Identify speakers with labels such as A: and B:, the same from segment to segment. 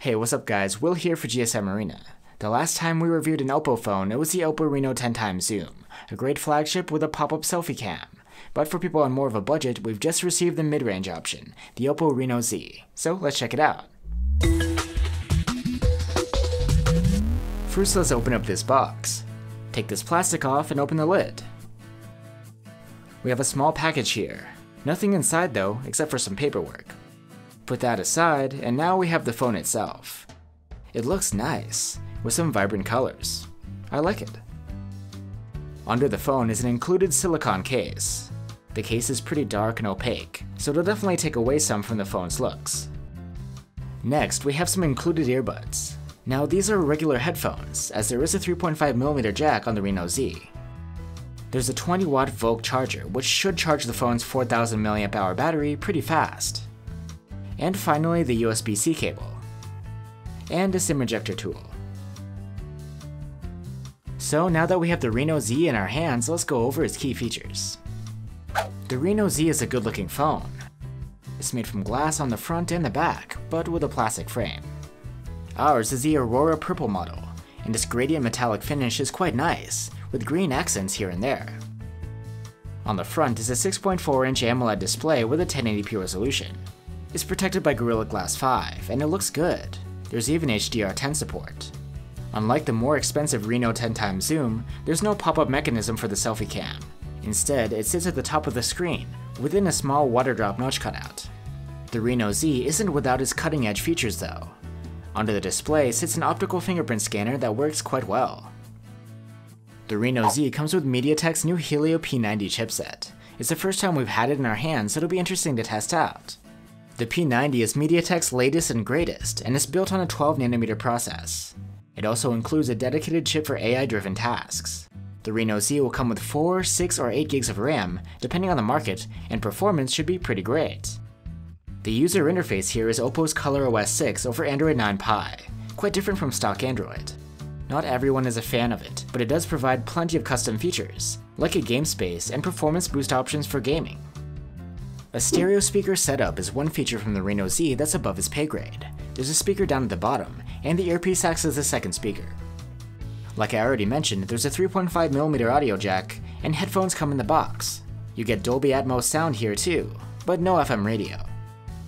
A: Hey, what's up guys, Will here for GSM Arena. The last time we reviewed an Oppo phone, it was the Oppo Reno 10x Zoom, a great flagship with a pop-up selfie cam. But for people on more of a budget, we've just received the mid-range option, the Oppo Reno Z. So let's check it out. First let's open up this box. Take this plastic off and open the lid. We have a small package here. Nothing inside though, except for some paperwork. Put that aside, and now we have the phone itself. It looks nice, with some vibrant colors. I like it. Under the phone is an included silicone case. The case is pretty dark and opaque, so it'll definitely take away some from the phone's looks. Next, we have some included earbuds. Now these are regular headphones, as there is a 3.5mm jack on the Reno Z. There's a 20 watt VOOC charger, which should charge the phone's 4000 mAh battery pretty fast. And finally the USB-C cable. And a SIM ejector tool. So now that we have the Reno Z in our hands, let's go over its key features. The Reno Z is a good looking phone. It's made from glass on the front and the back, but with a plastic frame. Ours is the Aurora Purple model, and its gradient metallic finish is quite nice, with green accents here and there. On the front is a 6.4 inch AMOLED display with a 1080p resolution, is protected by Gorilla Glass 5, and it looks good. There's even HDR10 support. Unlike the more expensive Reno 10x zoom, there's no pop-up mechanism for the selfie cam. Instead, it sits at the top of the screen, within a small water drop notch cutout. The Reno Z isn't without its cutting-edge features though. Under the display sits an optical fingerprint scanner that works quite well. The Reno Z comes with MediaTek's new Helio P90 chipset. It's the first time we've had it in our hands, so it'll be interesting to test out. The P90 is MediaTek's latest and greatest, and is built on a 12nm process. It also includes a dedicated chip for AI-driven tasks. The Reno Z will come with 4, 6, or 8 gigs of RAM, depending on the market, and performance should be pretty great. The user interface here is Oppo's ColorOS 6 over Android 9 Pie, quite different from stock Android. Not everyone is a fan of it, but it does provide plenty of custom features, like a game space and performance boost options for gaming. A stereo speaker setup is one feature from the Reno Z that's above its pay grade. There's a speaker down at the bottom, and the earpiece acts as the second speaker. Like I already mentioned, there's a 3.5mm audio jack, and headphones come in the box. You get Dolby Atmos sound here too, but no FM radio.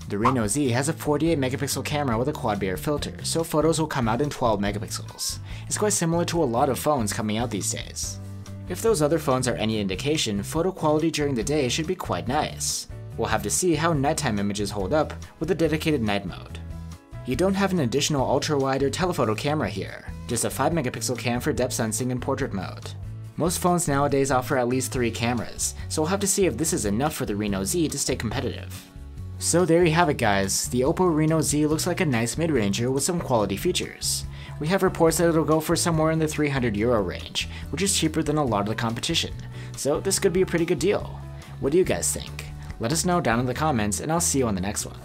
A: The Reno Z has a 48 megapixel camera with a quad Bayer filter, so photos will come out in 12 megapixels. It's quite similar to a lot of phones coming out these days. If those other phones are any indication, photo quality during the day should be quite nice. We'll have to see how nighttime images hold up with a dedicated night mode. You don't have an additional ultra-wide or telephoto camera here, just a 5 megapixel cam for depth sensing and portrait mode. Most phones nowadays offer at least 3 cameras, so we'll have to see if this is enough for the Reno Z to stay competitive. So there you have it guys, the Oppo Reno Z looks like a nice mid-ranger with some quality features. We have reports that it'll go for somewhere in the 300 euro range, which is cheaper than a lot of the competition, so this could be a pretty good deal. What do you guys think? Let us know down in the comments, and I'll see you on the next one.